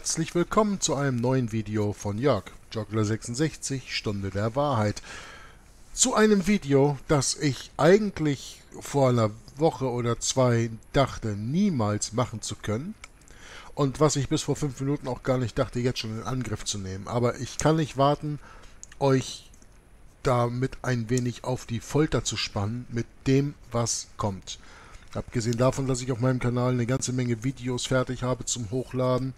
Herzlich willkommen zu einem neuen Video von Jörg, Joggler66, Stunde der Wahrheit. Zu einem Video, das ich eigentlich vor einer Woche oder zwei dachte, niemals machen zu können. Und was ich bis vor fünf Minuten auch gar nicht dachte, jetzt schon in Angriff zu nehmen. Aber ich kann nicht warten, euch damit ein wenig auf die Folter zu spannen mit dem, was kommt. Abgesehen davon, dass ich auf meinem Kanal eine ganze Menge Videos fertig habe zum Hochladen.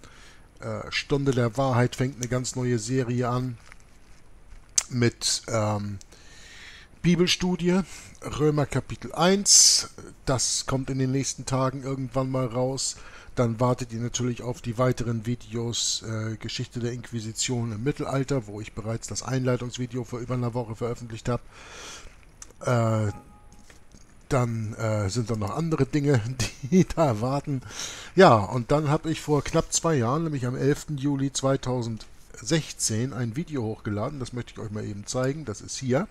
Äh, Stunde der Wahrheit fängt eine ganz neue Serie an mit ähm, Bibelstudie, Römer Kapitel 1. Das kommt in den nächsten Tagen irgendwann mal raus. Dann wartet ihr natürlich auf die weiteren Videos äh, Geschichte der Inquisition im Mittelalter, wo ich bereits das Einleitungsvideo vor über einer Woche veröffentlicht habe. Äh, dann äh, sind da noch andere Dinge, die da warten. Ja, und dann habe ich vor knapp zwei Jahren, nämlich am 11. Juli 2016, ein Video hochgeladen. Das möchte ich euch mal eben zeigen. Das ist hier.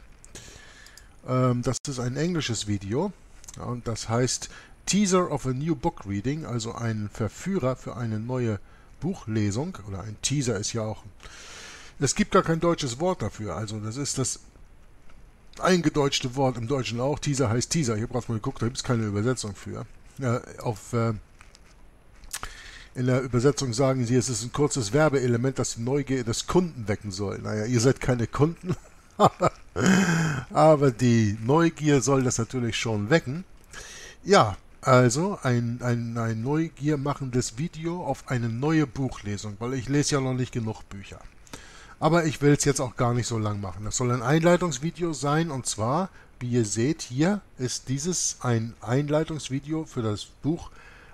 Ähm, das ist ein englisches Video. Ja, und das heißt Teaser of a New Book Reading, also ein Verführer für eine neue Buchlesung. Oder ein Teaser ist ja auch... Es gibt gar kein deutsches Wort dafür. Also das ist das eingedeutschte Wort im Deutschen auch. Teaser heißt Teaser. Ich habe gerade mal geguckt, da gibt es keine Übersetzung für. Ja, auf, äh, in der Übersetzung sagen sie, es ist ein kurzes Werbeelement, das die Neugier des Kunden wecken soll. Naja, ihr seid keine Kunden, aber die Neugier soll das natürlich schon wecken. Ja, also ein, ein, ein Neugier machendes Video auf eine neue Buchlesung, weil ich lese ja noch nicht genug Bücher. Aber ich will es jetzt auch gar nicht so lang machen. Das soll ein Einleitungsvideo sein und zwar, wie ihr seht, hier ist dieses ein Einleitungsvideo für das Buch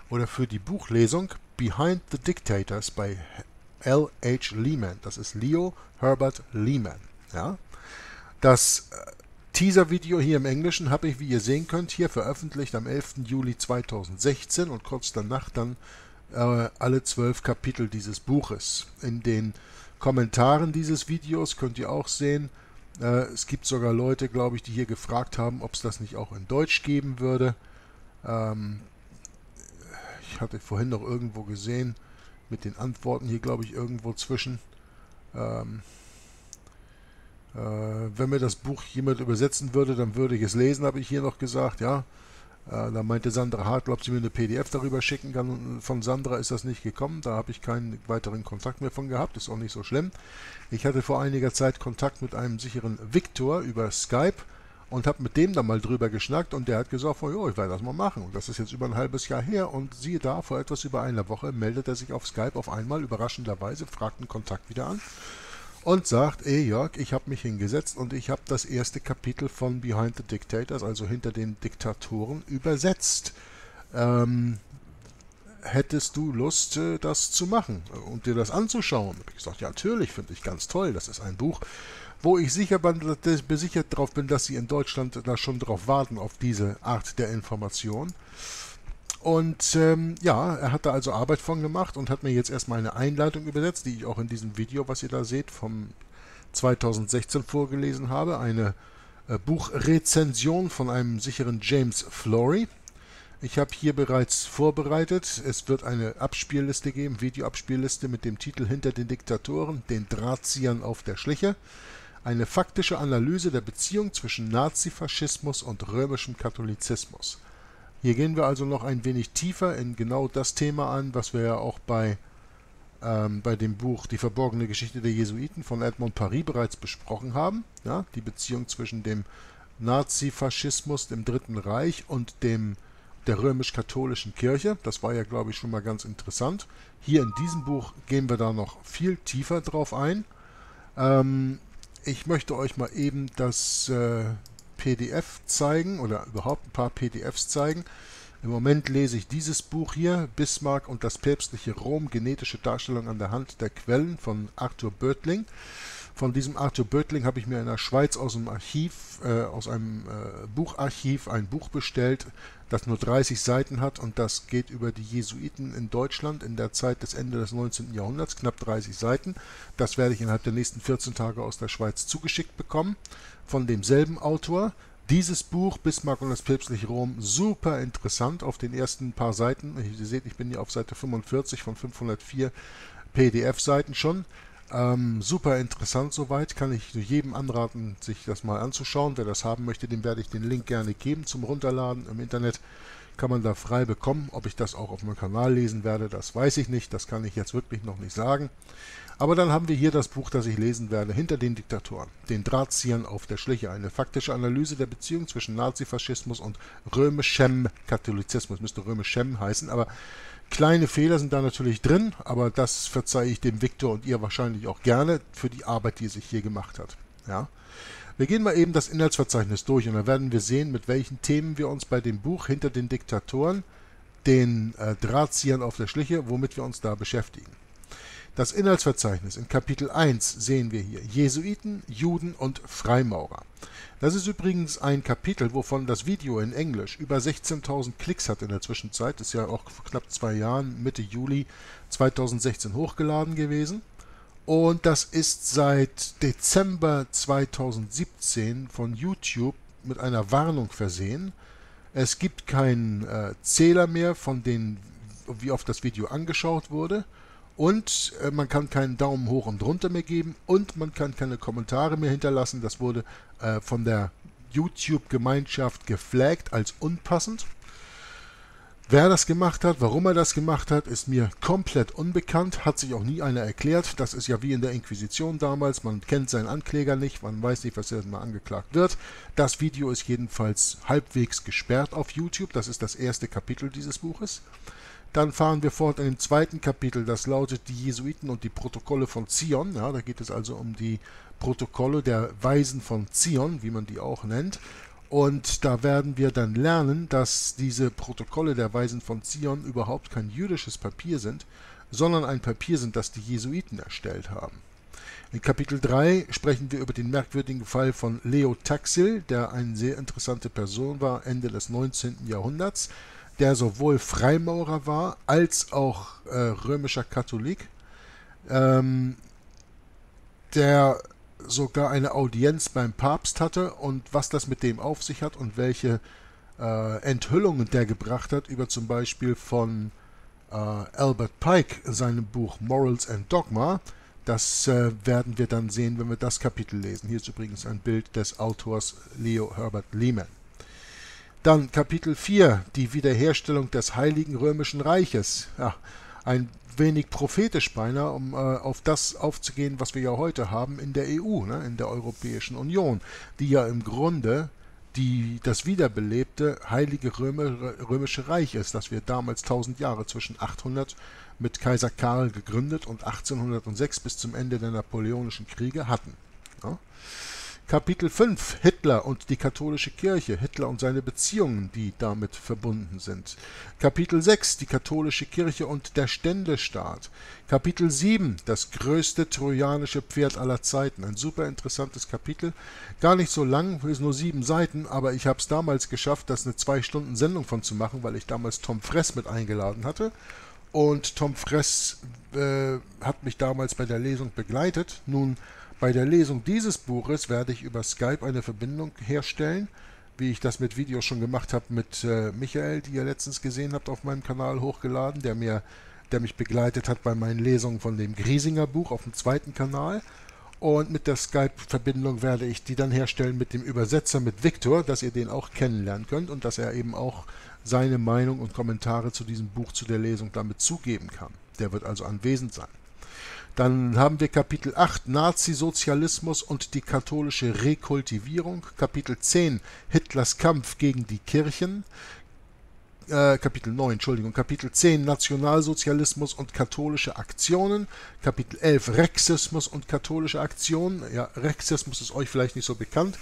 oder für die Buchlesung Behind the Dictators bei L.H. Lehman. Das ist Leo Herbert Lehman. Ja? Das äh, Teaser-Video hier im Englischen habe ich, wie ihr sehen könnt, hier veröffentlicht am 11. Juli 2016 und kurz danach dann äh, alle zwölf Kapitel dieses Buches. In den Kommentaren dieses Videos könnt ihr auch sehen, äh, es gibt sogar Leute, glaube ich, die hier gefragt haben, ob es das nicht auch in Deutsch geben würde. Ähm, ich hatte vorhin noch irgendwo gesehen, mit den Antworten hier, glaube ich, irgendwo zwischen. Ähm, äh, wenn mir das Buch jemand übersetzen würde, dann würde ich es lesen, habe ich hier noch gesagt, ja. Äh, da meinte Sandra Hart, ob sie mir eine PDF darüber schicken kann. Von Sandra ist das nicht gekommen. Da habe ich keinen weiteren Kontakt mehr von gehabt. Ist auch nicht so schlimm. Ich hatte vor einiger Zeit Kontakt mit einem sicheren Victor über Skype und habe mit dem dann mal drüber geschnackt und der hat gesagt, oh, jo, ich werde das mal machen. Und das ist jetzt über ein halbes Jahr her und siehe da, vor etwas über einer Woche meldet er sich auf Skype auf einmal überraschenderweise, fragt einen Kontakt wieder an und sagt, ey Jörg, ich habe mich hingesetzt und ich habe das erste Kapitel von Behind the Dictators, also hinter den Diktatoren, übersetzt. Ähm, hättest du Lust, äh, das zu machen und dir das anzuschauen? Hab ich gesagt, ja, natürlich, finde ich ganz toll. Das ist ein Buch, wo ich sicher bin, besichert darauf bin, dass sie in Deutschland da schon drauf warten, auf diese Art der Information. Und ähm, ja, er hat da also Arbeit von gemacht und hat mir jetzt erstmal eine Einleitung übersetzt, die ich auch in diesem Video, was ihr da seht, vom 2016 vorgelesen habe. Eine äh, Buchrezension von einem sicheren James Flory. Ich habe hier bereits vorbereitet. Es wird eine Abspielliste geben, Videoabspielliste mit dem Titel Hinter den Diktatoren, den Drahtziehern auf der Schliche. Eine faktische Analyse der Beziehung zwischen Nazifaschismus und römischem Katholizismus. Hier gehen wir also noch ein wenig tiefer in genau das Thema an, was wir ja auch bei, ähm, bei dem Buch Die verborgene Geschichte der Jesuiten von Edmond Paris bereits besprochen haben. Ja, die Beziehung zwischen dem Nazifaschismus, dem Dritten Reich und dem der römisch-katholischen Kirche. Das war ja, glaube ich, schon mal ganz interessant. Hier in diesem Buch gehen wir da noch viel tiefer drauf ein. Ähm, ich möchte euch mal eben das äh, PDF zeigen oder überhaupt ein paar PDFs zeigen. Im Moment lese ich dieses Buch hier, Bismarck und das päpstliche Rom, genetische Darstellung an der Hand der Quellen von Arthur Böttling. Von diesem Arthur Böttling habe ich mir in der Schweiz aus dem Archiv, äh, aus einem äh, Bucharchiv ein Buch bestellt, das nur 30 Seiten hat und das geht über die Jesuiten in Deutschland in der Zeit des Ende des 19. Jahrhunderts, knapp 30 Seiten. Das werde ich innerhalb der nächsten 14 Tage aus der Schweiz zugeschickt bekommen von demselben Autor. Dieses Buch, Bismarck und das päpstliche Rom, super interessant auf den ersten paar Seiten. Ihr seht, ich bin hier auf Seite 45 von 504 PDF-Seiten schon. Ähm, super interessant soweit, kann ich jedem anraten, sich das mal anzuschauen. Wer das haben möchte, dem werde ich den Link gerne geben zum Runterladen im Internet. Kann man da frei bekommen. Ob ich das auch auf meinem Kanal lesen werde, das weiß ich nicht. Das kann ich jetzt wirklich noch nicht sagen. Aber dann haben wir hier das Buch, das ich lesen werde, Hinter den Diktatoren, den Drahtziehern auf der Schliche, eine faktische Analyse der Beziehung zwischen Nazifaschismus und römischem Katholizismus, müsste römischem heißen, aber kleine Fehler sind da natürlich drin, aber das verzeihe ich dem Viktor und ihr wahrscheinlich auch gerne für die Arbeit, die sich hier gemacht hat. Ja. Wir gehen mal eben das Inhaltsverzeichnis durch und dann werden wir sehen, mit welchen Themen wir uns bei dem Buch Hinter den Diktatoren, den äh, Drahtziehern auf der Schliche, womit wir uns da beschäftigen. Das Inhaltsverzeichnis in Kapitel 1 sehen wir hier Jesuiten, Juden und Freimaurer. Das ist übrigens ein Kapitel, wovon das Video in Englisch über 16.000 Klicks hat in der Zwischenzeit. Ist ja auch vor knapp zwei Jahren, Mitte Juli 2016 hochgeladen gewesen. Und das ist seit Dezember 2017 von YouTube mit einer Warnung versehen. Es gibt keinen äh, Zähler mehr von den, wie oft das Video angeschaut wurde und äh, man kann keinen Daumen hoch und runter mehr geben und man kann keine Kommentare mehr hinterlassen. Das wurde äh, von der YouTube-Gemeinschaft geflaggt als unpassend. Wer das gemacht hat, warum er das gemacht hat, ist mir komplett unbekannt, hat sich auch nie einer erklärt. Das ist ja wie in der Inquisition damals, man kennt seinen Ankläger nicht, man weiß nicht, was er mal angeklagt wird. Das Video ist jedenfalls halbwegs gesperrt auf YouTube, das ist das erste Kapitel dieses Buches. Dann fahren wir fort in dem zweiten Kapitel, das lautet die Jesuiten und die Protokolle von Zion. Ja, da geht es also um die Protokolle der Weisen von Zion, wie man die auch nennt. Und da werden wir dann lernen, dass diese Protokolle der Weisen von Zion überhaupt kein jüdisches Papier sind, sondern ein Papier sind, das die Jesuiten erstellt haben. In Kapitel 3 sprechen wir über den merkwürdigen Fall von Leo Taxil, der eine sehr interessante Person war Ende des 19. Jahrhunderts der sowohl Freimaurer war als auch äh, römischer Katholik, ähm, der sogar eine Audienz beim Papst hatte und was das mit dem auf sich hat und welche äh, Enthüllungen der gebracht hat über zum Beispiel von äh, Albert Pike in seinem Buch Morals and Dogma. Das äh, werden wir dann sehen, wenn wir das Kapitel lesen. Hier ist übrigens ein Bild des Autors Leo Herbert Lehman. Dann Kapitel 4, die Wiederherstellung des Heiligen Römischen Reiches. Ja, ein wenig prophetisch beinahe, um äh, auf das aufzugehen, was wir ja heute haben in der EU, ne, in der Europäischen Union, die ja im Grunde die, das wiederbelebte Heilige Römer, Römische Reich ist, das wir damals 1000 Jahre zwischen 800 mit Kaiser Karl gegründet und 1806 bis zum Ende der Napoleonischen Kriege hatten. Ja. Kapitel 5 Hitler und die katholische Kirche, Hitler und seine Beziehungen, die damit verbunden sind. Kapitel 6 die katholische Kirche und der Ständestaat. Kapitel 7 das größte trojanische Pferd aller Zeiten. Ein super interessantes Kapitel. Gar nicht so lang, ist nur sieben Seiten, aber ich habe es damals geschafft, das eine zwei Stunden Sendung von zu machen, weil ich damals Tom Fress mit eingeladen hatte. Und Tom Fress äh, hat mich damals bei der Lesung begleitet. Nun bei der Lesung dieses Buches werde ich über Skype eine Verbindung herstellen, wie ich das mit Videos schon gemacht habe mit äh, Michael, die ihr letztens gesehen habt auf meinem Kanal hochgeladen, der mir der mich begleitet hat bei meinen Lesungen von dem Griesinger Buch auf dem zweiten Kanal. Und mit der Skype-Verbindung werde ich die dann herstellen mit dem Übersetzer, mit Victor, dass ihr den auch kennenlernen könnt und dass er eben auch seine Meinung und Kommentare zu diesem Buch, zu der Lesung damit zugeben kann. Der wird also anwesend sein. Dann haben wir Kapitel 8 Nazisozialismus und die katholische Rekultivierung, Kapitel 10 Hitlers Kampf gegen die Kirchen, äh, Kapitel 9, Entschuldigung, Kapitel 10 Nationalsozialismus und katholische Aktionen, Kapitel 11 Rexismus und katholische Aktionen. Ja, Rexismus ist euch vielleicht nicht so bekannt,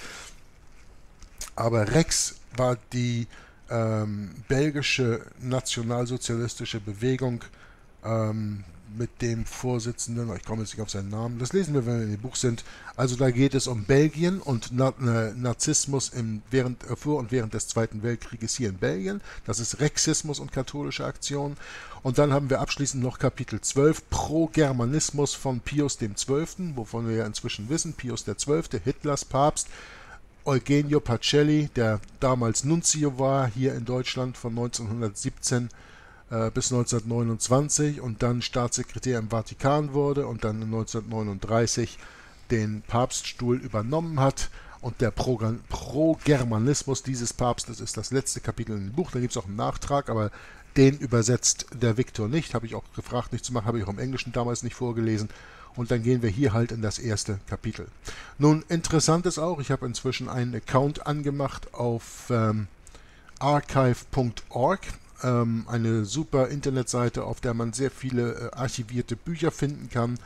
aber Rex war die ähm, belgische nationalsozialistische Bewegung, ähm, mit dem Vorsitzenden, ich komme jetzt nicht auf seinen Namen, das lesen wir, wenn wir in dem Buch sind. Also da geht es um Belgien und äh, Narzissmus im, während, äh, vor und während des Zweiten Weltkrieges hier in Belgien. Das ist Rexismus und katholische Aktion. Und dann haben wir abschließend noch Kapitel 12, Pro-Germanismus von Pius XII., wovon wir ja inzwischen wissen, Pius XII., Hitlers Papst, Eugenio Pacelli, der damals Nunzio war hier in Deutschland von 1917 äh, bis 1929 und dann Staatssekretär im Vatikan wurde und dann 1939 den Papststuhl übernommen hat. Und der Pro-Germanismus dieses Papstes ist das letzte Kapitel im Buch. Da gibt es auch einen Nachtrag, aber den übersetzt der Viktor nicht. Habe ich auch gefragt, nicht zu machen, habe ich auch im Englischen damals nicht vorgelesen. Und dann gehen wir hier halt in das erste Kapitel. Nun, interessant ist auch, ich habe inzwischen einen Account angemacht auf ähm, archive.org. Ähm, eine super Internetseite, auf der man sehr viele äh, archivierte Bücher finden kann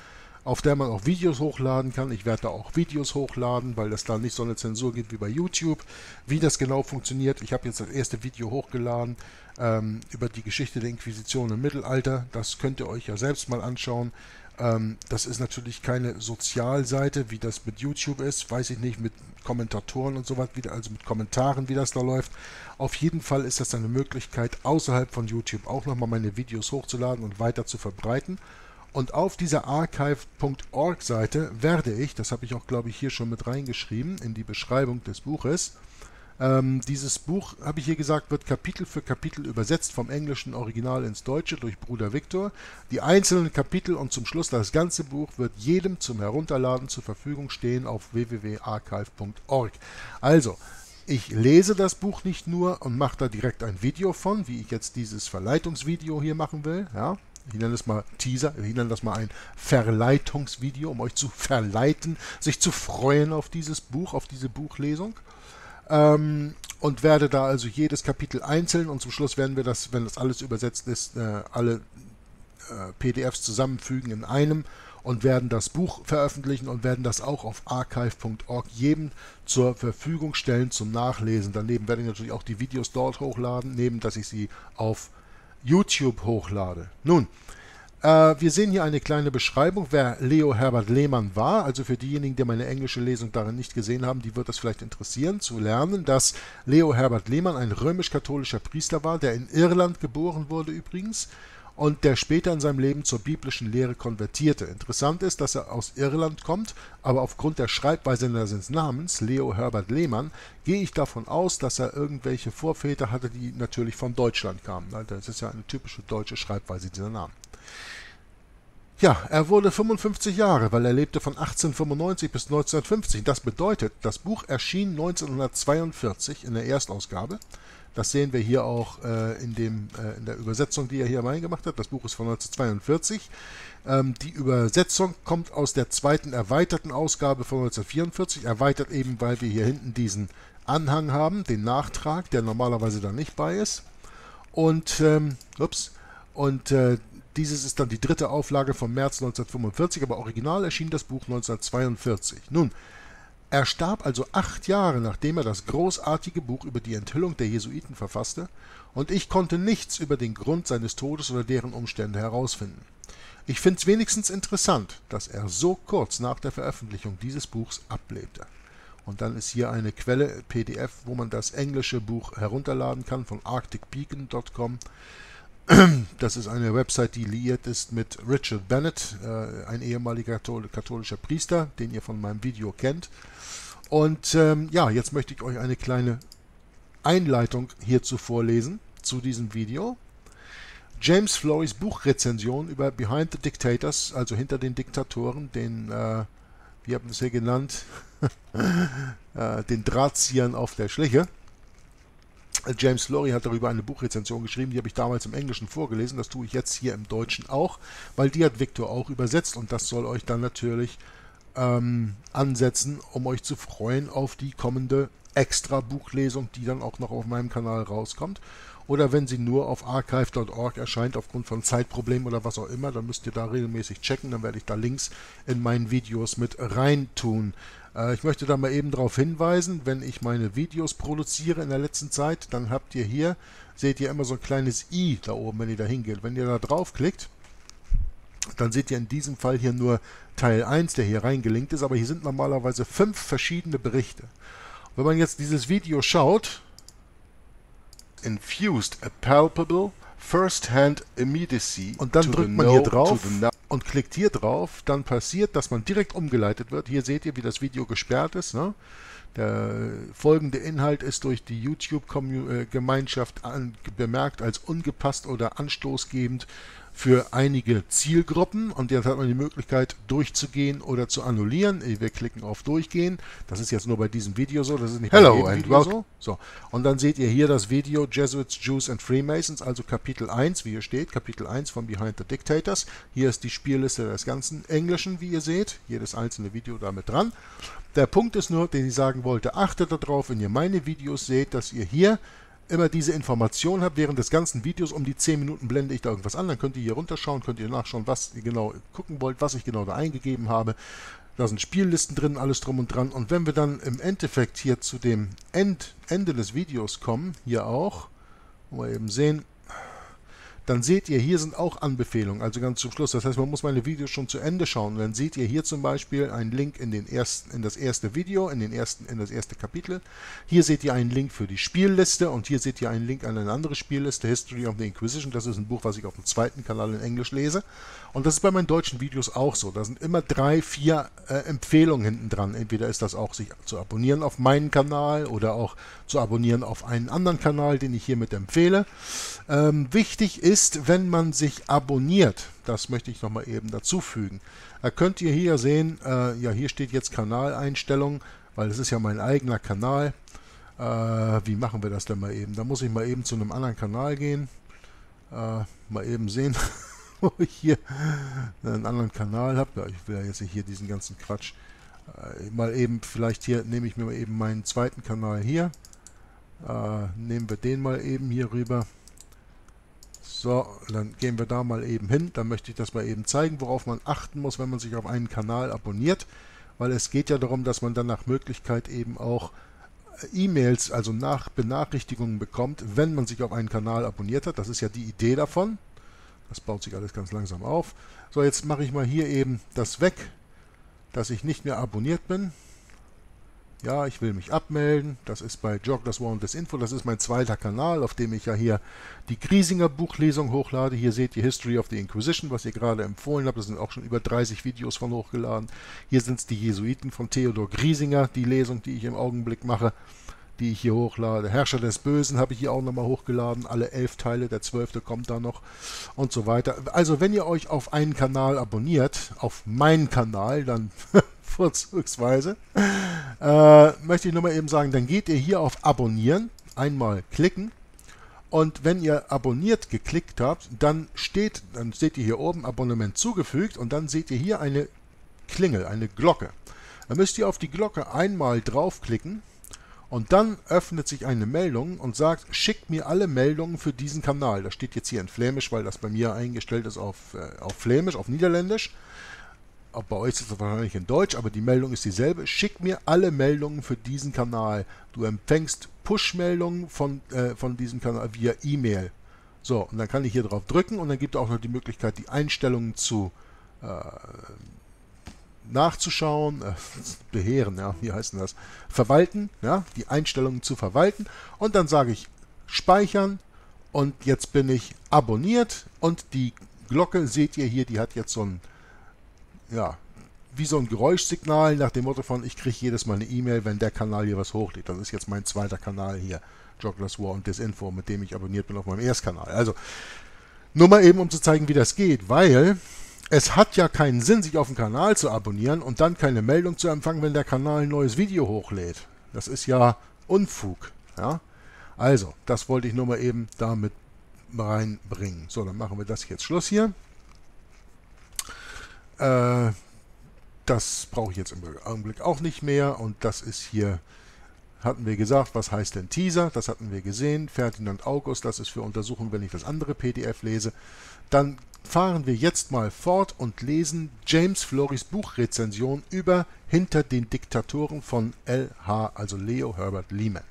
auf der man auch Videos hochladen kann. Ich werde da auch Videos hochladen, weil es da nicht so eine Zensur gibt wie bei YouTube. Wie das genau funktioniert, ich habe jetzt das erste Video hochgeladen ähm, über die Geschichte der Inquisition im Mittelalter. Das könnt ihr euch ja selbst mal anschauen. Ähm, das ist natürlich keine Sozialseite, wie das mit YouTube ist. Weiß ich nicht, mit Kommentatoren und so was, also mit Kommentaren, wie das da läuft. Auf jeden Fall ist das eine Möglichkeit, außerhalb von YouTube auch nochmal meine Videos hochzuladen und weiter zu verbreiten. Und auf dieser archive.org Seite werde ich, das habe ich auch glaube ich hier schon mit reingeschrieben in die Beschreibung des Buches, ähm, dieses Buch, habe ich hier gesagt, wird Kapitel für Kapitel übersetzt vom englischen Original ins Deutsche durch Bruder Viktor. Die einzelnen Kapitel und zum Schluss das ganze Buch wird jedem zum Herunterladen zur Verfügung stehen auf www.archive.org. Also, ich lese das Buch nicht nur und mache da direkt ein Video von, wie ich jetzt dieses Verleitungsvideo hier machen will, ja, ich nenne das mal Teaser, ich nenne das mal ein Verleitungsvideo, um euch zu verleiten, sich zu freuen auf dieses Buch, auf diese Buchlesung. Ähm, und werde da also jedes Kapitel einzeln und zum Schluss werden wir das, wenn das alles übersetzt ist, äh, alle äh, PDFs zusammenfügen in einem und werden das Buch veröffentlichen und werden das auch auf archive.org jedem zur Verfügung stellen zum Nachlesen. Daneben werde ich natürlich auch die Videos dort hochladen, neben dass ich sie auf YouTube hochlade. Nun, wir sehen hier eine kleine Beschreibung, wer Leo Herbert Lehmann war. Also für diejenigen, die meine englische Lesung darin nicht gesehen haben, die wird das vielleicht interessieren, zu lernen, dass Leo Herbert Lehmann ein römisch-katholischer Priester war, der in Irland geboren wurde übrigens und der später in seinem Leben zur biblischen Lehre konvertierte. Interessant ist, dass er aus Irland kommt, aber aufgrund der Schreibweise seines Namens, Leo Herbert Lehmann, gehe ich davon aus, dass er irgendwelche Vorväter hatte, die natürlich von Deutschland kamen. Das ist ja eine typische deutsche Schreibweise dieser Namen. Ja, er wurde 55 Jahre, weil er lebte von 1895 bis 1950. Das bedeutet, das Buch erschien 1942 in der Erstausgabe. Das sehen wir hier auch äh, in, dem, äh, in der Übersetzung, die er hier reingemacht hat. Das Buch ist von 1942. Ähm, die Übersetzung kommt aus der zweiten erweiterten Ausgabe von 1944. Erweitert eben, weil wir hier hinten diesen Anhang haben, den Nachtrag, der normalerweise da nicht bei ist. Und, ähm, ups, und äh, dieses ist dann die dritte Auflage vom März 1945, aber original erschien das Buch 1942. Nun, er starb also acht Jahre, nachdem er das großartige Buch über die Enthüllung der Jesuiten verfasste, und ich konnte nichts über den Grund seines Todes oder deren Umstände herausfinden. Ich finde es wenigstens interessant, dass er so kurz nach der Veröffentlichung dieses Buchs ablebte. Und dann ist hier eine Quelle PDF, wo man das englische Buch herunterladen kann von arcticbeacon.com. Das ist eine Website, die liiert ist mit Richard Bennett, äh, ein ehemaliger katholischer Priester, den ihr von meinem Video kennt. Und ähm, ja, jetzt möchte ich euch eine kleine Einleitung hierzu vorlesen, zu diesem Video. James Florys Buchrezension über Behind the Dictators, also hinter den Diktatoren, den, äh, wie haben wir es hier genannt, äh, den Drahtziehern auf der Schliche. James Flory hat darüber eine Buchrezension geschrieben, die habe ich damals im Englischen vorgelesen, das tue ich jetzt hier im Deutschen auch, weil die hat Victor auch übersetzt und das soll euch dann natürlich ähm, ansetzen, um euch zu freuen auf die kommende extra Buchlesung, die dann auch noch auf meinem Kanal rauskommt. Oder wenn sie nur auf archive.org erscheint, aufgrund von Zeitproblemen oder was auch immer, dann müsst ihr da regelmäßig checken, dann werde ich da Links in meinen Videos mit reintun. Äh, ich möchte da mal eben darauf hinweisen, wenn ich meine Videos produziere in der letzten Zeit, dann habt ihr hier, seht ihr immer so ein kleines i da oben, wenn ihr da hingeht. Wenn ihr da draufklickt, dann seht ihr in diesem Fall hier nur Teil 1, der hier reingelinkt ist, aber hier sind normalerweise fünf verschiedene Berichte. Wenn man jetzt dieses Video schaut, Infused a palpable First-Hand Immediacy. Und dann drückt man hier drauf und klickt hier drauf. Dann passiert, dass man direkt umgeleitet wird. Hier seht ihr, wie das Video gesperrt ist. Ne? Der folgende Inhalt ist durch die YouTube-Gemeinschaft bemerkt als ungepasst oder anstoßgebend für einige Zielgruppen und jetzt hat man die Möglichkeit durchzugehen oder zu annullieren. Wir klicken auf Durchgehen. Das ist jetzt nur bei diesem Video so, das ist nicht Hello bei jedem Video so. so. Und dann seht ihr hier das Video Jesuits, Jews and Freemasons, also Kapitel 1, wie hier steht, Kapitel 1 von Behind the Dictators. Hier ist die Spielliste des ganzen Englischen, wie ihr seht. Jedes einzelne Video damit dran. Der Punkt ist nur, den ich sagen wollte, achtet darauf, wenn ihr meine Videos seht, dass ihr hier immer diese Information habt während des ganzen Videos. Um die 10 Minuten blende ich da irgendwas an. Dann könnt ihr hier runterschauen, könnt ihr nachschauen, was ihr genau gucken wollt, was ich genau da eingegeben habe. Da sind Spiellisten drin, alles drum und dran. Und wenn wir dann im Endeffekt hier zu dem End, Ende des Videos kommen, hier auch, mal eben sehen, dann seht ihr, hier sind auch Anbefehlungen, also ganz zum Schluss. Das heißt, man muss meine Videos schon zu Ende schauen. Und dann seht ihr hier zum Beispiel einen Link in, den ersten, in das erste Video, in, den ersten, in das erste Kapitel. Hier seht ihr einen Link für die Spielliste und hier seht ihr einen Link an eine andere Spielliste, History of the Inquisition. Das ist ein Buch, was ich auf dem zweiten Kanal in Englisch lese. Und das ist bei meinen deutschen Videos auch so. Da sind immer drei, vier äh, Empfehlungen hinten dran. Entweder ist das auch, sich zu abonnieren auf meinen Kanal oder auch zu abonnieren auf einen anderen Kanal, den ich hiermit empfehle. Ähm, wichtig ist, wenn man sich abonniert, das möchte ich nochmal eben dazu fügen. Da könnt ihr hier sehen, äh, ja hier steht jetzt Kanaleinstellungen, weil es ist ja mein eigener Kanal. Äh, wie machen wir das denn mal eben? Da muss ich mal eben zu einem anderen Kanal gehen. Äh, mal eben sehen, wo ich hier einen anderen Kanal habe. Ja, ich will ja jetzt nicht hier diesen ganzen Quatsch. Äh, mal eben, vielleicht hier nehme ich mir mal eben meinen zweiten Kanal hier. Äh, nehmen wir den mal eben hier rüber. So, dann gehen wir da mal eben hin. Dann möchte ich das mal eben zeigen, worauf man achten muss, wenn man sich auf einen Kanal abonniert. Weil es geht ja darum, dass man dann nach Möglichkeit eben auch äh, E-Mails, also nach Benachrichtigungen bekommt, wenn man sich auf einen Kanal abonniert hat. Das ist ja die Idee davon. Das baut sich alles ganz langsam auf. So, jetzt mache ich mal hier eben das weg, dass ich nicht mehr abonniert bin. Ja, ich will mich abmelden. Das ist bei Joggers War und das Info. Das ist mein zweiter Kanal, auf dem ich ja hier die Griesinger Buchlesung hochlade. Hier seht ihr History of the Inquisition, was ihr gerade empfohlen habt. Da sind auch schon über 30 Videos von hochgeladen. Hier sind es die Jesuiten von Theodor Griesinger, die Lesung, die ich im Augenblick mache, die ich hier hochlade. Herrscher des Bösen habe ich hier auch nochmal hochgeladen. Alle elf Teile, der zwölfte kommt da noch und so weiter. Also wenn ihr euch auf einen Kanal abonniert, auf meinen Kanal, dann vorzugsweise, äh, möchte ich nur mal eben sagen, dann geht ihr hier auf Abonnieren, einmal klicken und wenn ihr abonniert geklickt habt, dann steht, dann seht ihr hier oben Abonnement zugefügt und dann seht ihr hier eine Klingel, eine Glocke. Dann müsst ihr auf die Glocke einmal draufklicken und dann öffnet sich eine Meldung und sagt, schickt mir alle Meldungen für diesen Kanal. Das steht jetzt hier in Flämisch, weil das bei mir eingestellt ist auf, äh, auf Flämisch, auf Niederländisch auch bei euch ist es wahrscheinlich in Deutsch, aber die Meldung ist dieselbe. Schick mir alle Meldungen für diesen Kanal. Du empfängst Push-Meldungen von, äh, von diesem Kanal via E-Mail. So, und dann kann ich hier drauf drücken und dann gibt es auch noch die Möglichkeit, die Einstellungen zu äh, nachzuschauen, äh, beheeren, ja, wie heißt denn das? Verwalten, ja, die Einstellungen zu verwalten. Und dann sage ich speichern und jetzt bin ich abonniert und die Glocke seht ihr hier, die hat jetzt so ein ja, wie so ein Geräuschsignal nach dem Motto von, ich kriege jedes Mal eine E-Mail, wenn der Kanal hier was hochlädt. Das ist jetzt mein zweiter Kanal hier, Jogglers War und Disinfo, mit dem ich abonniert bin auf meinem Erstkanal. Also, nur mal eben, um zu zeigen, wie das geht, weil es hat ja keinen Sinn, sich auf den Kanal zu abonnieren und dann keine Meldung zu empfangen, wenn der Kanal ein neues Video hochlädt. Das ist ja Unfug. Ja? Also, das wollte ich nur mal eben damit reinbringen. So, dann machen wir das jetzt Schluss hier. Äh, das brauche ich jetzt im Augenblick auch nicht mehr. Und das ist hier, hatten wir gesagt, was heißt denn Teaser? Das hatten wir gesehen. Ferdinand August, das ist für Untersuchung, wenn ich das andere PDF lese. Dann fahren wir jetzt mal fort und lesen James Florys Buchrezension über Hinter den Diktatoren von L.H., also Leo Herbert Lehman.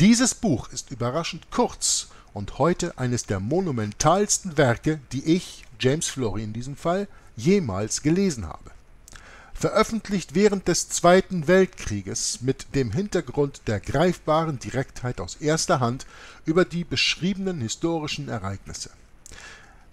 Dieses Buch ist überraschend kurz und heute eines der monumentalsten Werke, die ich, James Flory in diesem Fall, jemals gelesen habe. veröffentlicht während des Zweiten Weltkrieges mit dem Hintergrund der greifbaren Direktheit aus erster Hand über die beschriebenen historischen Ereignisse.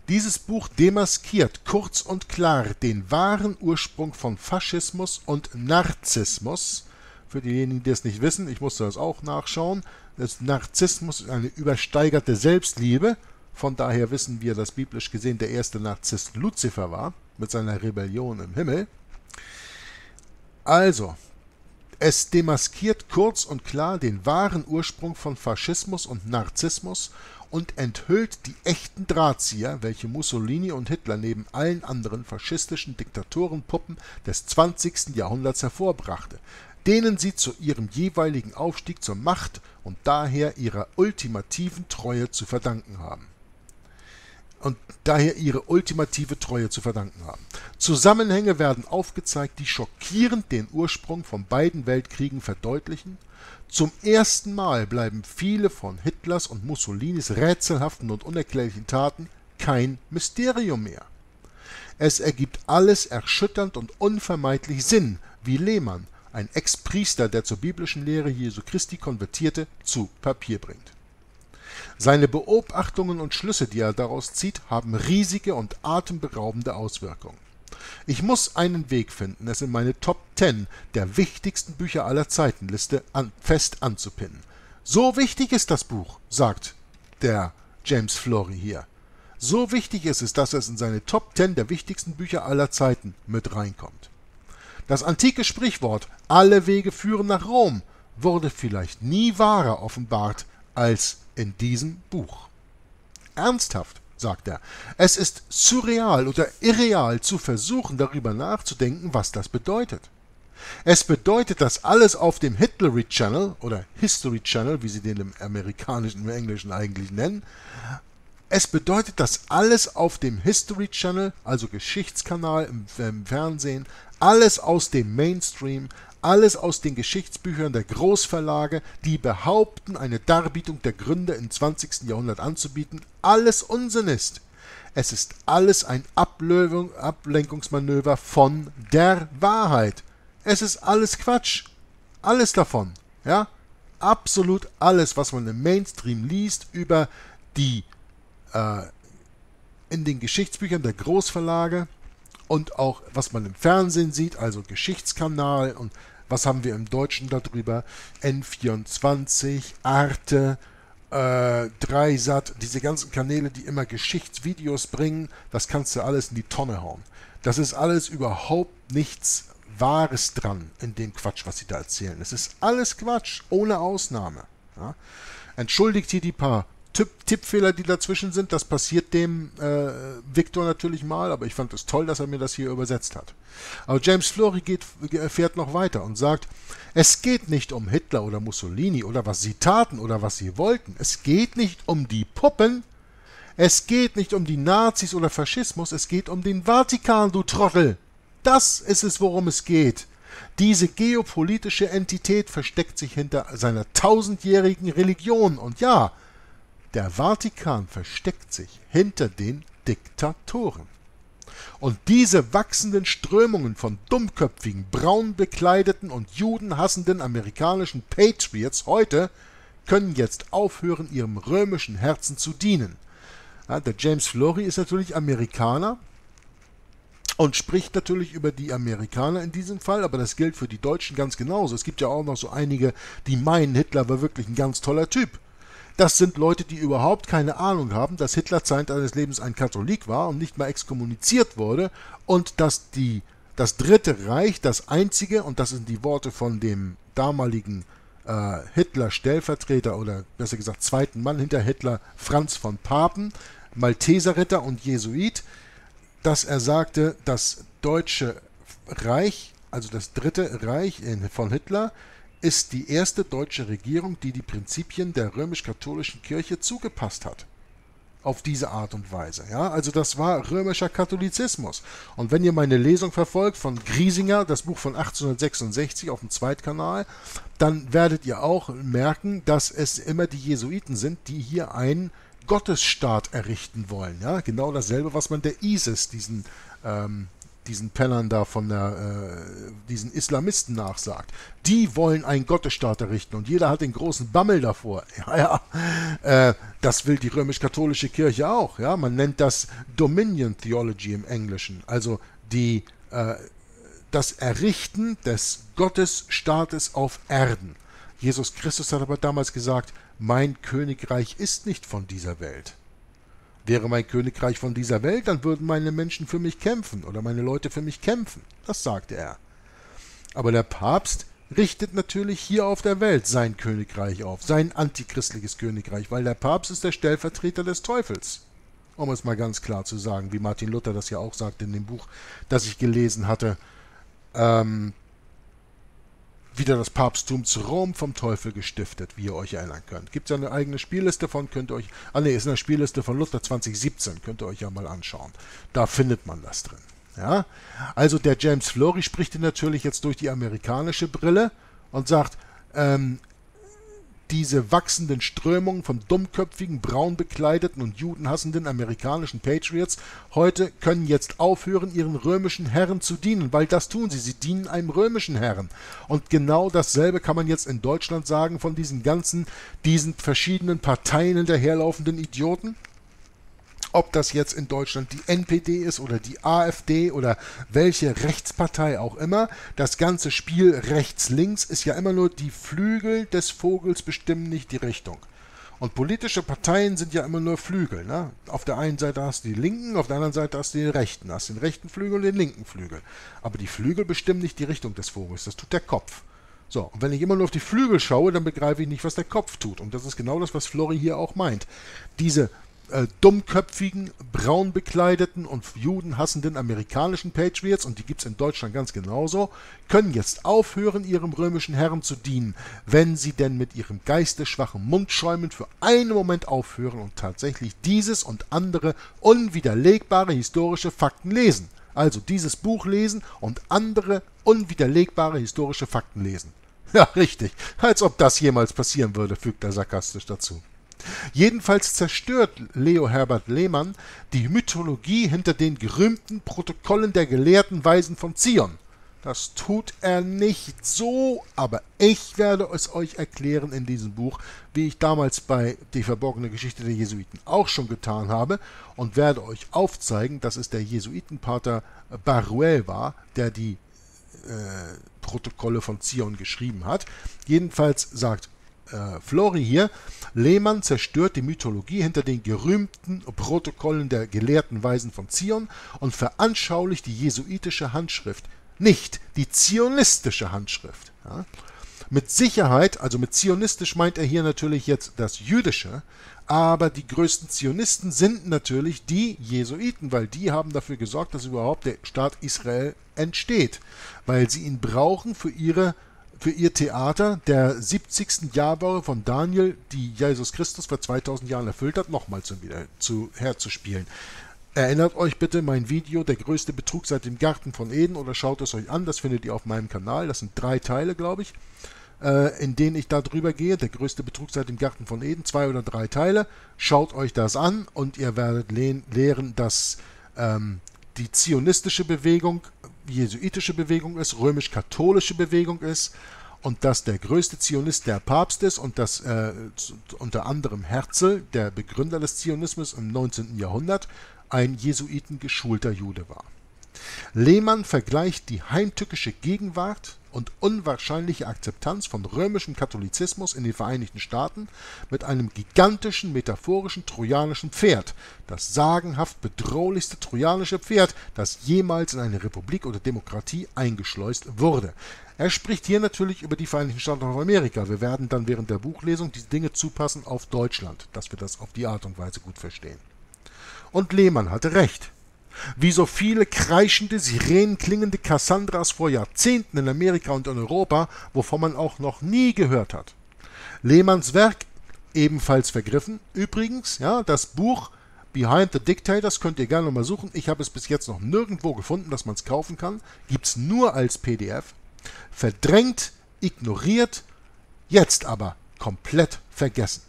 Dieses Buch demaskiert kurz und klar den wahren Ursprung von Faschismus und Narzissmus. Für diejenigen, die es nicht wissen, ich musste das auch nachschauen. Das Narzissmus ist eine übersteigerte Selbstliebe. Von daher wissen wir, dass biblisch gesehen der erste Narzisst Luzifer war, mit seiner Rebellion im Himmel. Also, es demaskiert kurz und klar den wahren Ursprung von Faschismus und Narzissmus und enthüllt die echten Drahtzieher, welche Mussolini und Hitler neben allen anderen faschistischen Diktatorenpuppen des 20. Jahrhunderts hervorbrachte, denen sie zu ihrem jeweiligen Aufstieg zur Macht und daher ihrer ultimativen Treue zu verdanken haben und daher ihre ultimative Treue zu verdanken haben. Zusammenhänge werden aufgezeigt, die schockierend den Ursprung von beiden Weltkriegen verdeutlichen. Zum ersten Mal bleiben viele von Hitlers und Mussolinis rätselhaften und unerklärlichen Taten kein Mysterium mehr. Es ergibt alles erschütternd und unvermeidlich Sinn, wie Lehmann, ein Ex-Priester, der zur biblischen Lehre Jesu Christi konvertierte, zu Papier bringt. Seine Beobachtungen und Schlüsse, die er daraus zieht, haben riesige und atemberaubende Auswirkungen. Ich muss einen Weg finden, es in meine Top 10 der wichtigsten Bücher aller Zeitenliste an, fest anzupinnen. So wichtig ist das Buch, sagt der James Flory hier. So wichtig ist es, dass es in seine Top 10 der wichtigsten Bücher aller Zeiten mit reinkommt. Das antike Sprichwort Alle Wege führen nach Rom wurde vielleicht nie wahrer offenbart als in diesem Buch. Ernsthaft, sagt er, es ist surreal oder irreal zu versuchen, darüber nachzudenken, was das bedeutet. Es bedeutet, dass alles auf dem Hitlery Channel oder History Channel, wie sie den im amerikanischen, im englischen eigentlich nennen, es bedeutet, dass alles auf dem History Channel, also Geschichtskanal im, im Fernsehen, alles aus dem Mainstream, alles aus den Geschichtsbüchern der Großverlage, die behaupten, eine Darbietung der Gründe im 20. Jahrhundert anzubieten, alles Unsinn ist. Es ist alles ein Ablösung, Ablenkungsmanöver von der Wahrheit. Es ist alles Quatsch. Alles davon. Ja? Absolut alles, was man im Mainstream liest über die äh, in den Geschichtsbüchern der Großverlage, und auch was man im Fernsehen sieht, also Geschichtskanal und was haben wir im Deutschen darüber, N24, Arte, äh, Dreisat, diese ganzen Kanäle, die immer Geschichtsvideos bringen, das kannst du alles in die Tonne hauen. Das ist alles überhaupt nichts Wahres dran in dem Quatsch, was sie da erzählen. Es ist alles Quatsch, ohne Ausnahme. Ja? Entschuldigt hier die paar Tipp Tippfehler, die dazwischen sind. Das passiert dem äh, Victor natürlich mal, aber ich fand es toll, dass er mir das hier übersetzt hat. Aber James Flory geht, fährt noch weiter und sagt, es geht nicht um Hitler oder Mussolini oder was sie taten oder was sie wollten. Es geht nicht um die Puppen. Es geht nicht um die Nazis oder Faschismus. Es geht um den Vatikan, du Trottel. Das ist es, worum es geht. Diese geopolitische Entität versteckt sich hinter seiner tausendjährigen Religion. Und ja, der Vatikan versteckt sich hinter den Diktatoren. Und diese wachsenden Strömungen von dummköpfigen, braun bekleideten und judenhassenden amerikanischen Patriots heute können jetzt aufhören, ihrem römischen Herzen zu dienen. Der James Flory ist natürlich Amerikaner und spricht natürlich über die Amerikaner in diesem Fall, aber das gilt für die Deutschen ganz genauso. Es gibt ja auch noch so einige, die meinen, Hitler war wirklich ein ganz toller Typ. Das sind Leute, die überhaupt keine Ahnung haben, dass Hitler Zeit seines Lebens ein Katholik war und nicht mal exkommuniziert wurde und dass die, das Dritte Reich das einzige, und das sind die Worte von dem damaligen äh, Hitler-Stellvertreter oder besser gesagt zweiten Mann hinter Hitler, Franz von Papen, Malteserritter und Jesuit, dass er sagte, das Deutsche Reich, also das Dritte Reich von Hitler, ist die erste deutsche Regierung, die die Prinzipien der römisch-katholischen Kirche zugepasst hat. Auf diese Art und Weise. Ja, also das war römischer Katholizismus. Und wenn ihr meine Lesung verfolgt von Griesinger, das Buch von 1866 auf dem Zweitkanal, dann werdet ihr auch merken, dass es immer die Jesuiten sind, die hier einen Gottesstaat errichten wollen. Ja, genau dasselbe, was man der ISIS, diesen ähm, diesen Pennern da von der, äh, diesen Islamisten nachsagt. Die wollen einen Gottesstaat errichten und jeder hat den großen Bammel davor. Ja, ja. Äh, das will die römisch-katholische Kirche auch. Ja, man nennt das Dominion Theology im Englischen, also die äh, das Errichten des Gottesstaates auf Erden. Jesus Christus hat aber damals gesagt, mein Königreich ist nicht von dieser Welt. Wäre mein Königreich von dieser Welt, dann würden meine Menschen für mich kämpfen oder meine Leute für mich kämpfen. Das sagte er. Aber der Papst richtet natürlich hier auf der Welt sein Königreich auf, sein antichristliches Königreich, weil der Papst ist der Stellvertreter des Teufels. Um es mal ganz klar zu sagen, wie Martin Luther das ja auch sagte in dem Buch, das ich gelesen hatte, ähm, wieder das Papsttum zu Rom vom Teufel gestiftet, wie ihr euch erinnern könnt. Gibt es ja eine eigene Spielliste von, könnt ihr euch, ah ne, ist eine Spielliste von Luther 2017, könnt ihr euch ja mal anschauen. Da findet man das drin. Ja? Also der James Flory spricht natürlich jetzt durch die amerikanische Brille und sagt, ähm, diese wachsenden Strömungen von dummköpfigen, braun bekleideten und judenhassenden amerikanischen Patriots heute können jetzt aufhören, ihren römischen Herren zu dienen, weil das tun sie. Sie dienen einem römischen Herren. Und genau dasselbe kann man jetzt in Deutschland sagen von diesen ganzen, diesen verschiedenen Parteien hinterherlaufenden Idioten ob das jetzt in Deutschland die NPD ist oder die AfD oder welche Rechtspartei auch immer, das ganze Spiel rechts-links ist ja immer nur die Flügel des Vogels bestimmen nicht die Richtung. Und politische Parteien sind ja immer nur Flügel. Ne? Auf der einen Seite hast du die Linken, auf der anderen Seite hast du die Rechten. Hast den rechten Flügel und den linken Flügel. Aber die Flügel bestimmen nicht die Richtung des Vogels, das tut der Kopf. So, und wenn ich immer nur auf die Flügel schaue, dann begreife ich nicht, was der Kopf tut. Und das ist genau das, was Flori hier auch meint. Diese äh, dummköpfigen, braun bekleideten und judenhassenden amerikanischen Patriots, und die gibt es in Deutschland ganz genauso, können jetzt aufhören, ihrem römischen Herren zu dienen, wenn sie denn mit ihrem geistesschwachen Mundschäumen für einen Moment aufhören und tatsächlich dieses und andere unwiderlegbare historische Fakten lesen. Also dieses Buch lesen und andere unwiderlegbare historische Fakten lesen. Ja, richtig. Als ob das jemals passieren würde, fügt er sarkastisch dazu. Jedenfalls zerstört Leo Herbert Lehmann die Mythologie hinter den gerühmten Protokollen der gelehrten Weisen von Zion. Das tut er nicht so, aber ich werde es euch erklären in diesem Buch, wie ich damals bei Die verborgene Geschichte der Jesuiten auch schon getan habe und werde euch aufzeigen, dass es der Jesuitenpater Baruel war, der die äh, Protokolle von Zion geschrieben hat. Jedenfalls sagt äh, Flori hier, Lehmann zerstört die Mythologie hinter den gerühmten Protokollen der gelehrten Weisen von Zion und veranschaulicht die jesuitische Handschrift, nicht die zionistische Handschrift. Ja. Mit Sicherheit, also mit zionistisch meint er hier natürlich jetzt das jüdische, aber die größten Zionisten sind natürlich die Jesuiten, weil die haben dafür gesorgt, dass überhaupt der Staat Israel entsteht, weil sie ihn brauchen für ihre für ihr Theater der 70. Jahrwoche von Daniel, die Jesus Christus vor 2000 Jahren erfüllt hat, nochmal zu, zu, herzuspielen. Erinnert euch bitte mein Video Der größte Betrug seit dem Garten von Eden oder schaut es euch an, das findet ihr auf meinem Kanal. Das sind drei Teile, glaube ich, äh, in denen ich da drüber gehe. Der größte Betrug seit dem Garten von Eden, zwei oder drei Teile. Schaut euch das an und ihr werdet lehren, dass ähm, die zionistische Bewegung jesuitische Bewegung ist, römisch-katholische Bewegung ist und dass der größte Zionist der Papst ist und dass äh, unter anderem Herzl, der Begründer des Zionismus im 19. Jahrhundert, ein jesuitengeschulter Jude war. Lehmann vergleicht die heimtückische Gegenwart und unwahrscheinliche Akzeptanz von römischem Katholizismus in den Vereinigten Staaten mit einem gigantischen metaphorischen trojanischen Pferd, das sagenhaft bedrohlichste trojanische Pferd, das jemals in eine Republik oder Demokratie eingeschleust wurde. Er spricht hier natürlich über die Vereinigten Staaten von Amerika. Wir werden dann während der Buchlesung die Dinge zupassen auf Deutschland, dass wir das auf die Art und Weise gut verstehen. Und Lehmann hatte recht. Wie so viele kreischende, sirenenklingende Cassandras vor Jahrzehnten in Amerika und in Europa, wovon man auch noch nie gehört hat. Lehmanns Werk ebenfalls vergriffen. Übrigens, ja, das Buch Behind the Dictators könnt ihr gerne mal suchen. Ich habe es bis jetzt noch nirgendwo gefunden, dass man es kaufen kann. Gibt es nur als PDF. Verdrängt, ignoriert, jetzt aber komplett vergessen.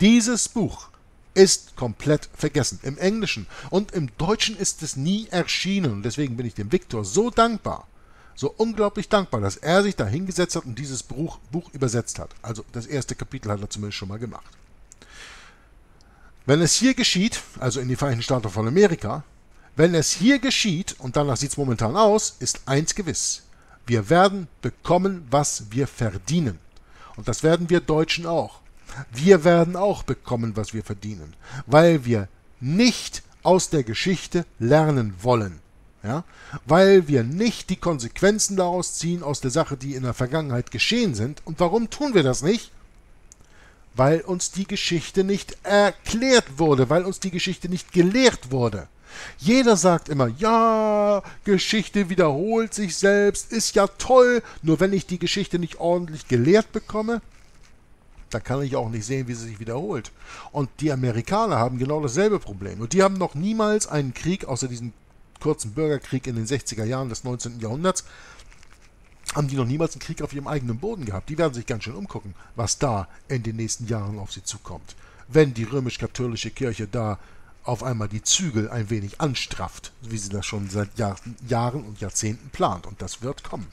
Dieses Buch ist komplett vergessen. Im Englischen und im Deutschen ist es nie erschienen. Und deswegen bin ich dem Viktor so dankbar, so unglaublich dankbar, dass er sich da hingesetzt hat und dieses Buch, Buch übersetzt hat. Also das erste Kapitel hat er zumindest schon mal gemacht. Wenn es hier geschieht, also in die Vereinigten Staaten von Amerika, wenn es hier geschieht, und danach sieht es momentan aus, ist eins gewiss. Wir werden bekommen, was wir verdienen. Und das werden wir Deutschen auch. Wir werden auch bekommen, was wir verdienen, weil wir nicht aus der Geschichte lernen wollen. Ja? Weil wir nicht die Konsequenzen daraus ziehen aus der Sache, die in der Vergangenheit geschehen sind. Und warum tun wir das nicht? Weil uns die Geschichte nicht erklärt wurde, weil uns die Geschichte nicht gelehrt wurde. Jeder sagt immer, ja, Geschichte wiederholt sich selbst, ist ja toll, nur wenn ich die Geschichte nicht ordentlich gelehrt bekomme, da kann ich auch nicht sehen, wie sie sich wiederholt. Und die Amerikaner haben genau dasselbe Problem. Und die haben noch niemals einen Krieg, außer diesem kurzen Bürgerkrieg in den 60er Jahren des 19. Jahrhunderts, haben die noch niemals einen Krieg auf ihrem eigenen Boden gehabt. Die werden sich ganz schön umgucken, was da in den nächsten Jahren auf sie zukommt. Wenn die römisch-katholische Kirche da auf einmal die Zügel ein wenig anstrafft, wie sie das schon seit Jahr, Jahren und Jahrzehnten plant. Und das wird kommen.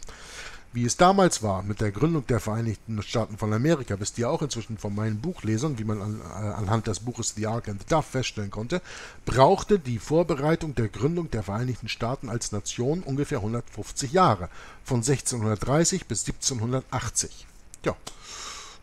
Wie es damals war mit der Gründung der Vereinigten Staaten von Amerika, wisst ihr auch inzwischen von meinen Buchlesern, wie man an, äh, anhand des Buches The Ark and the Dove feststellen konnte, brauchte die Vorbereitung der Gründung der Vereinigten Staaten als Nation ungefähr 150 Jahre, von 1630 bis 1780. Ja,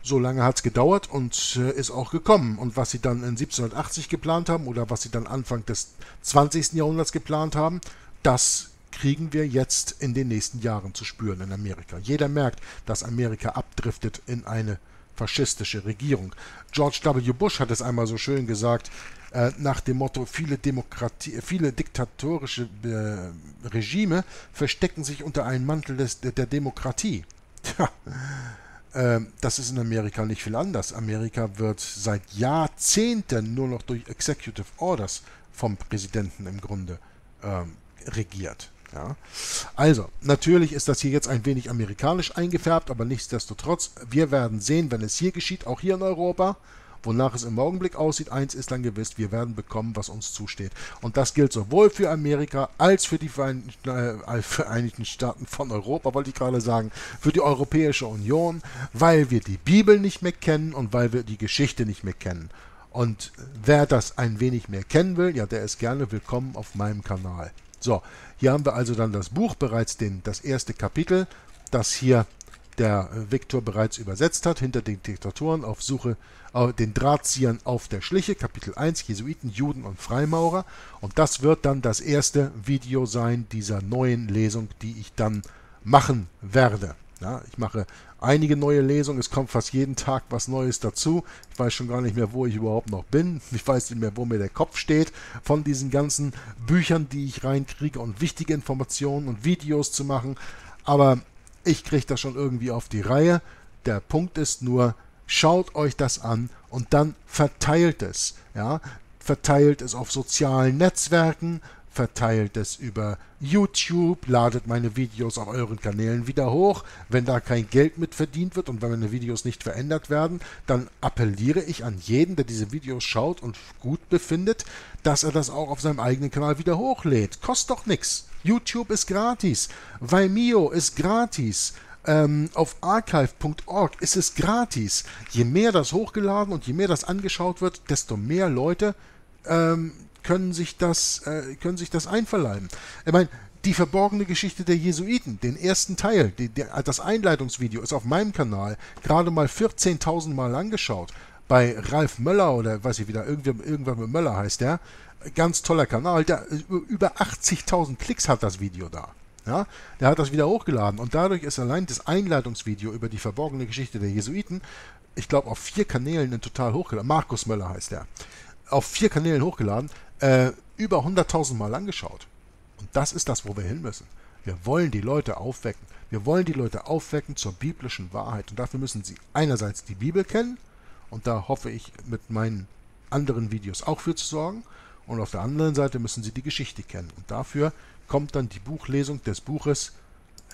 so lange hat es gedauert und äh, ist auch gekommen. Und was sie dann in 1780 geplant haben oder was sie dann Anfang des 20. Jahrhunderts geplant haben, das kriegen wir jetzt in den nächsten Jahren zu spüren in Amerika. Jeder merkt, dass Amerika abdriftet in eine faschistische Regierung. George W. Bush hat es einmal so schön gesagt, äh, nach dem Motto, viele, Demokratie, viele diktatorische äh, Regime verstecken sich unter einem Mantel des, der, Demokratie. Tja, ähm, das ist in Amerika nicht viel anders. Amerika wird seit Jahrzehnten nur noch durch Executive Orders vom Präsidenten im Grunde ähm, regiert. Ja. Also, natürlich ist das hier jetzt ein wenig amerikanisch eingefärbt, aber nichtsdestotrotz, wir werden sehen, wenn es hier geschieht, auch hier in Europa, Wonach es im Augenblick aussieht, eins ist dann gewiss, wir werden bekommen, was uns zusteht. Und das gilt sowohl für Amerika als für die Vereinigten, äh, Vereinigten Staaten von Europa, wollte ich gerade sagen, für die Europäische Union, weil wir die Bibel nicht mehr kennen und weil wir die Geschichte nicht mehr kennen. Und wer das ein wenig mehr kennen will, ja, der ist gerne willkommen auf meinem Kanal. So, hier haben wir also dann das Buch, bereits den, das erste Kapitel, das hier der Viktor bereits übersetzt hat, hinter den Diktatoren auf Suche äh, den Drahtziehern auf der Schliche, Kapitel 1, Jesuiten, Juden und Freimaurer. Und das wird dann das erste Video sein dieser neuen Lesung, die ich dann machen werde. Ja, ich mache einige neue Lesungen, es kommt fast jeden Tag was Neues dazu. Ich weiß schon gar nicht mehr, wo ich überhaupt noch bin. Ich weiß nicht mehr, wo mir der Kopf steht von diesen ganzen Büchern, die ich reinkriege und wichtige Informationen und Videos zu machen. Aber ich kriege das schon irgendwie auf die Reihe. Der Punkt ist nur, schaut euch das an und dann verteilt es. Ja? Verteilt es auf sozialen Netzwerken, verteilt es über YouTube, ladet meine Videos auf euren Kanälen wieder hoch. Wenn da kein Geld mit verdient wird und wenn meine Videos nicht verändert werden, dann appelliere ich an jeden, der diese Videos schaut und gut befindet, dass er das auch auf seinem eigenen Kanal wieder hochlädt. Kostet doch nichts. YouTube ist gratis. Vimeo ist gratis. Ähm, auf archive.org ist es gratis. Je mehr das hochgeladen und je mehr das angeschaut wird, desto mehr Leute ähm, können sich das, äh, können sich das einverleiben. Ich meine, die verborgene Geschichte der Jesuiten, den ersten Teil, die, die, das Einleitungsvideo ist auf meinem Kanal gerade mal 14.000 Mal angeschaut. Bei Ralf Möller oder weiß ich wieder, irgendwann mit Möller heißt der, ganz toller Kanal, der, über 80.000 Klicks hat das Video da. Ja, der hat das wieder hochgeladen und dadurch ist allein das Einleitungsvideo über die verborgene Geschichte der Jesuiten, ich glaube, auf vier Kanälen in total hochgeladen. Markus Möller heißt der. Auf vier Kanälen hochgeladen äh, über 100.000 Mal angeschaut. Und das ist das, wo wir hin müssen. Wir wollen die Leute aufwecken. Wir wollen die Leute aufwecken zur biblischen Wahrheit. Und dafür müssen sie einerseits die Bibel kennen. Und da hoffe ich mit meinen anderen Videos auch für zu sorgen. Und auf der anderen Seite müssen sie die Geschichte kennen. Und dafür kommt dann die Buchlesung des Buches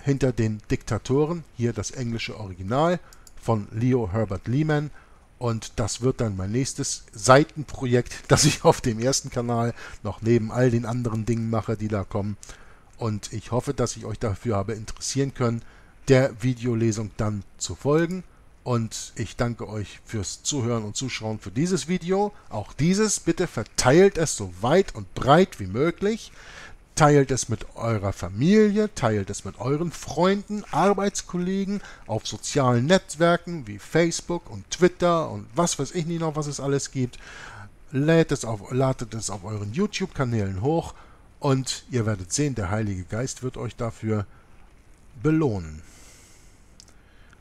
Hinter den Diktatoren. Hier das englische Original von Leo Herbert Lehman Und das wird dann mein nächstes Seitenprojekt, das ich auf dem ersten Kanal noch neben all den anderen Dingen mache, die da kommen. Und ich hoffe, dass ich euch dafür habe interessieren können, der Videolesung dann zu folgen. Und ich danke euch fürs Zuhören und Zuschauen für dieses Video. Auch dieses, bitte verteilt es so weit und breit wie möglich. Teilt es mit eurer Familie, teilt es mit euren Freunden, Arbeitskollegen, auf sozialen Netzwerken wie Facebook und Twitter und was weiß ich nicht noch, was es alles gibt. Lädt es auf, ladet es auf euren YouTube-Kanälen hoch und ihr werdet sehen, der Heilige Geist wird euch dafür belohnen.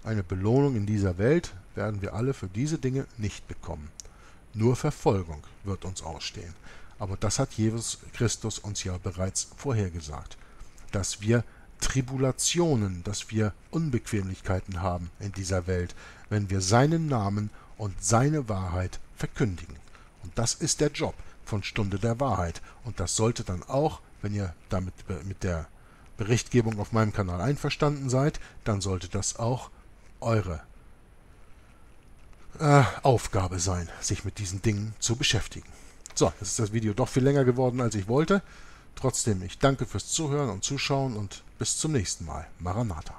Eine Belohnung in dieser Welt werden wir alle für diese Dinge nicht bekommen. Nur Verfolgung wird uns ausstehen. Aber das hat Jesus Christus uns ja bereits vorhergesagt, dass wir Tribulationen, dass wir Unbequemlichkeiten haben in dieser Welt, wenn wir seinen Namen und seine Wahrheit verkündigen. Und das ist der Job von Stunde der Wahrheit. Und das sollte dann auch, wenn ihr damit mit der Berichtgebung auf meinem Kanal einverstanden seid, dann sollte das auch eure äh, Aufgabe sein, sich mit diesen Dingen zu beschäftigen. So, jetzt ist das Video doch viel länger geworden, als ich wollte. Trotzdem, ich danke fürs Zuhören und Zuschauen und bis zum nächsten Mal. Maranatha.